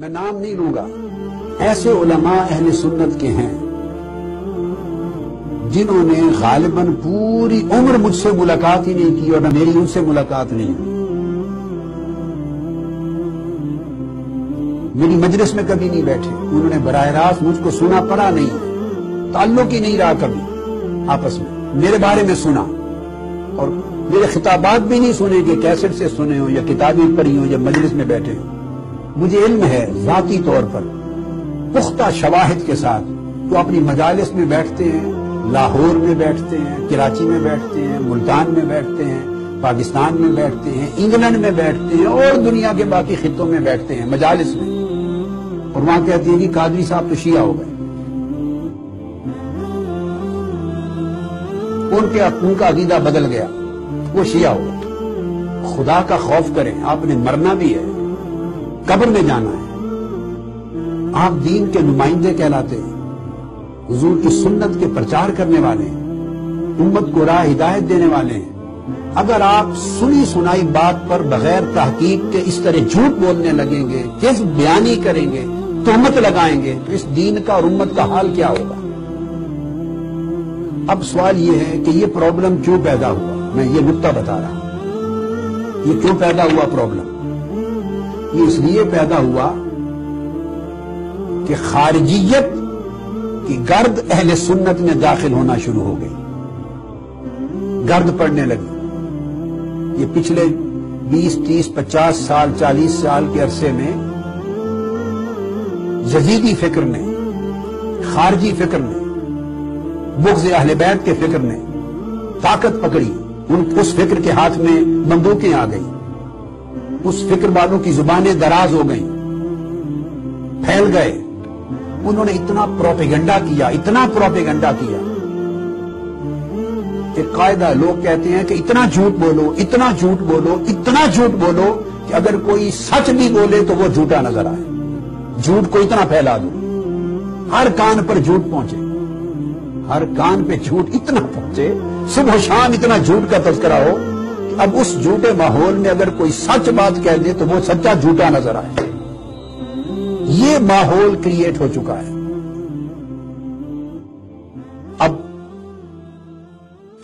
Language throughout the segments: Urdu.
میں نام نہیں لوں گا۔ ایسے علماء اہل سنت کے ہیں جنہوں نے غالباً پوری عمر مجھ سے ملاقات ہی نہیں کی اور نہ میری ان سے ملاقات نہیں ہوئی۔ میری مجلس میں کبھی نہیں بیٹھے۔ انہوں نے براہ راست مجھ کو سنا پڑا نہیں۔ تعلق ہی نہیں رہا کبھی آپس میں۔ میرے بارے میں سنا۔ اور میرے خطابات بھی نہیں سنے کہ کیسٹ سے سنے ہوں یا کتابیں پڑھی ہوں یا مجلس میں بیٹھے ہوں۔ مجھے علم ہے ذاتی طور پر۔ پختہ شواہد کے ساتھ تو اپنی مجالس میں بیٹھتے ہیں، لاہور میں بیٹھتے ہیں، کراچی میں بیٹھتے ہیں، ملتان میں بیٹھتے ہیں، پاکستان میں بیٹھتے ہیں، انگلینڈ میں بیٹھتے ہیں، اور دنیا کے باقی خطوں میں بیٹھتے ہیں، مجالس میں۔ اور وہاں کہتے ہیں کہ قادری صاحب تو شیعہ ہو گئے۔ ان کے ان کا عقیدہ بدل گیا، وہ شیعہ ہو گئے۔ خدا کا خوف کریں، آپ نے مرنا بھی ہے۔ قبر میں جانا ہے۔ آپ دین کے نمائندے کہلاتے ہیں، حضور کی سنت کے پرچار کرنے والے امت کو راہ ہدایت دینے والے ہیں۔ اگر آپ سنی سنائی بات پر بغیر تحقیق کے اس طرح جھوٹ بولنے لگیں گے کس بیانی کریں گے، تہمت لگائیں گے، تو اس دین کا اور امت کا حال کیا ہوگا؟ اب سوال یہ ہے کہ یہ پرابلم کیوں پیدا ہوا؟ میں یہ نقطہ بتا رہا ہوں۔ یہ کیوں پیدا ہوا پرابلم یہ اس لیے پیدا ہوا کہ خارجیت کی گرد اہل سنت میں داخل ہونا شروع ہو گئی۔ گرد پڑنے لگی۔ یہ پچھلے بیس، تیس، پچاس سال، چالیس سال کے عرصے میں جزیدی فکر نے، خارجی فکر نے، بغض اہل بیت کے فکر نے طاقت پکڑی۔ ان، اس فکر کے ہاتھ میں بندوقیں آ گئی اس فکر والوں کی زبانیں دراز ہو گئیں، پھیل گئے۔ انہوں نے اتنا پروپیگنڈا کیا، اتنا پروپیگنڈا کیا کہ قاعدہ لوگ کہتے ہیں کہ اتنا جھوٹ بولو، اتنا جھوٹ بولو، اتنا جھوٹ بولو کہ اگر کوئی سچ بھی بولے تو وہ جھوٹا نظر آئے۔ جھوٹ کو اتنا پھیلا دو۔ ہر کان پر جھوٹ پہنچے۔ ہر کان پہ جھوٹ اتنا پہنچے۔ صبح شام اتنا جھوٹ کا تذکرہ ہو۔ اب اس جھوٹے ماحول میں اگر کوئی سچ بات کہہ دے تو وہ سچا جھوٹا نظر آئے۔ یہ ماحول کریٹ ہو چکا ہے۔ اب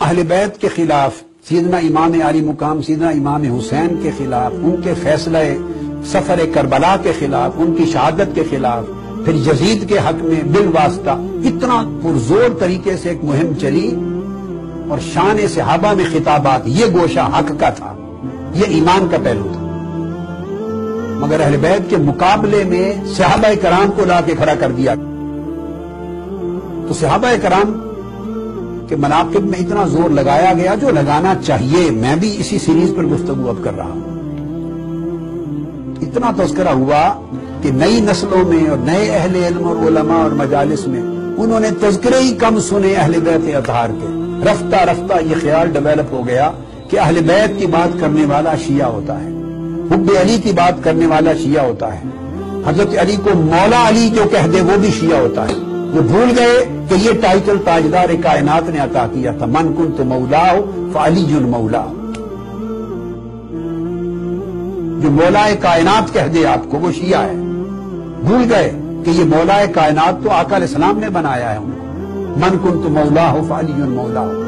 اہل بیت کے خلاف سیدنا امام علی مقام، سیدنا امام حسین کے خلاف، ان کے فیصلہ سفر کربلا کے خلاف، ان کی شہادت کے خلاف، پھر یزید کے حق میں بال واسطہ اتنا پرزور طریقے سے ایک مہم چلی۔ اور شان صحابہ میں خطابات، یہ گوشہ حق کا تھا، یہ ایمان کا پہلو تھا۔ مگر اہل بیت کے مقابلے میں صحابہ کرام کو لا کے کھڑا کر دیا۔ تو صحابہ کرام کے مناقب میں اتنا زور لگایا گیا جو لگانا چاہیے۔ میں بھی اسی سیریز پر گفتگو اب کر رہا ہوں۔ اتنا تذکرہ ہوا کہ نئی نسلوں میں اور نئے اہل علم اور علماء اور مجالس میں انہوں نے تذکرے ہی کم سنے اہل بیت اطہار کے۔ رفتہ رفتہ یہ خیال ڈیولپ ہو گیا کہ اہل بیت کی بات کرنے والا شیعہ ہوتا ہے، حب علی کی بات کرنے والا شیعہ ہوتا ہے۔ حضرت علی کو مولا علی جو کہہ دے وہ بھی شیعہ ہوتا ہے۔ وہ بھول گئے کہ یہ ٹائٹل تاجدار کائنات نے عطا کیا تھا۔ من کن تو مولا ہو فعلی جن مولا۔ جو مولا کائنات کہہ دے آپ کو وہ شیعہ ہے۔ بھول گئے کہ یہ مولا کائنات تو آقا علیہ السلام نے بنایا ہے ان کو۔ من کن تو مولا ہو فعلی مولا ہو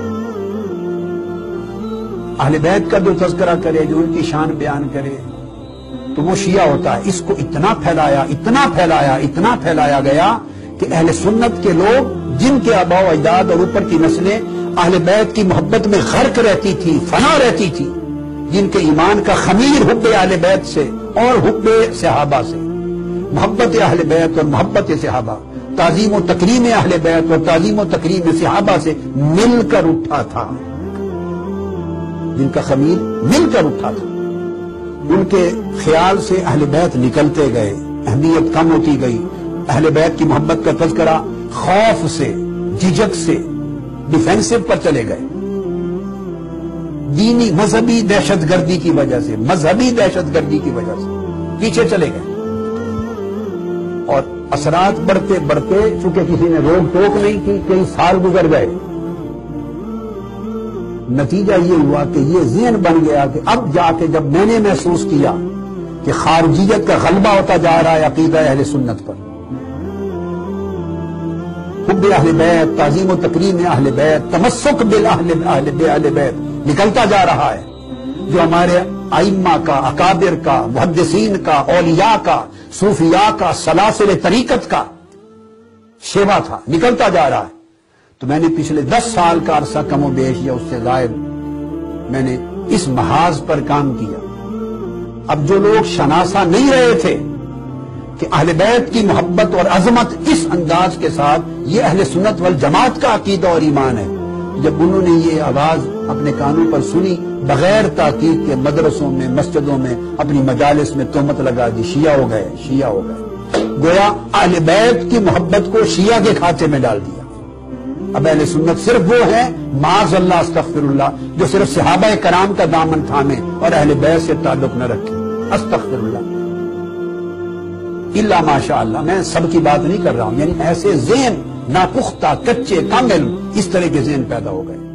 اہل بیت کا جو تذکرہ کرے، جو ان کی شان بیان کرے، تو وہ شیعہ ہوتا ہے۔ اس کو اتنا پھیلایا اتنا پھیلایا اتنا پھیلایا گیا کہ اہل سنت کے لوگ، جن کے آبا و اجداد اور اوپر کی نسلیں اہل بیت کی محبت میں غرق رہتی تھی، فنا رہتی تھی، جن کے ایمان کا خمیر حب اہل بیت سے اور حب صحابہ سے۔ محبت اہل بیت اور محبت صحابہ۔ تعظیم و تکریم اہل بیت اور تعظیم و تکریم صحابہ سے مل کر اٹھا تھا۔ جن کا خمیر مل کر اٹھا تھا۔ ان کے خیال سے اہل بیت نکلتے گئے، اہمیت کم ہوتی گئی۔ اہل بیت کی محبت کا تذکرہ خوف سے جھجک سے ڈیفینسو پر چلے گئے۔ دینی مذہبی دہشت گردی کی وجہ سے، مذہبی دہشت گردی کی وجہ سے پیچھے چلے گئے۔ اثرات بڑھتے بڑھتے چونکہ کسی نے روک ٹوک نہیں کی کئی سال گزر گئے۔ نتیجہ یہ ہوا کہ یہ ذہن بن گیا کہ اب جا کے جب میں نے محسوس کیا کہ خارجیت کا غلبہ ہوتا جا رہا ہے عقیدہ اہل سنت پر۔ حب اہل بیت، تعظیم و تقریم اہل بیت، تمسک بل اہل بیت، نکلتا جا رہا ہے۔ جو ہمارے آئمہ کا، اکابر کا، محدثین کا، اولیاء کا، صوفیاء کا، سلاسل طریقت کا شیوا تھا، نکلتا جا رہا ہے۔ تو میں نے پچھلے دس سال کا عرصہ کم و بیش یا اس سے زائد میں نے اس محاذ پر کام کیا۔ اب جو لوگ شناسا نہیں رہے تھے کہ اہل بیت کی محبت اور عظمت اس انداز کے ساتھ یہ اہل سنت والجماعت کا عقیدہ اور ایمان ہے۔ جب انہوں نے یہ آواز اپنے کانوں پر سنی، بغیر تاکید کے مدرسوں میں، مسجدوں میں، اپنی مجالس میں تومت لگا دی، شیعہ ہو گئے، شیعہ ہو گئے۔ گویا اہل بیت کی محبت کو شیعہ کے کھاتے میں ڈال دیا۔ اب اہل سنت صرف وہ ہیں معاذ اللہ استغفر اللہ جو صرف صحابہ کرام کا دامن تھامے اور اہل بیت سے تعلق نہ رکھے۔ استغفر اللہ اللہ ماشاء اللہ میں سب کی بات نہیں کر رہا ہوں یعنی ایسے ذہن ناپختہ کچے کامل اس طرح کے ذہن پیدا ہو گئے۔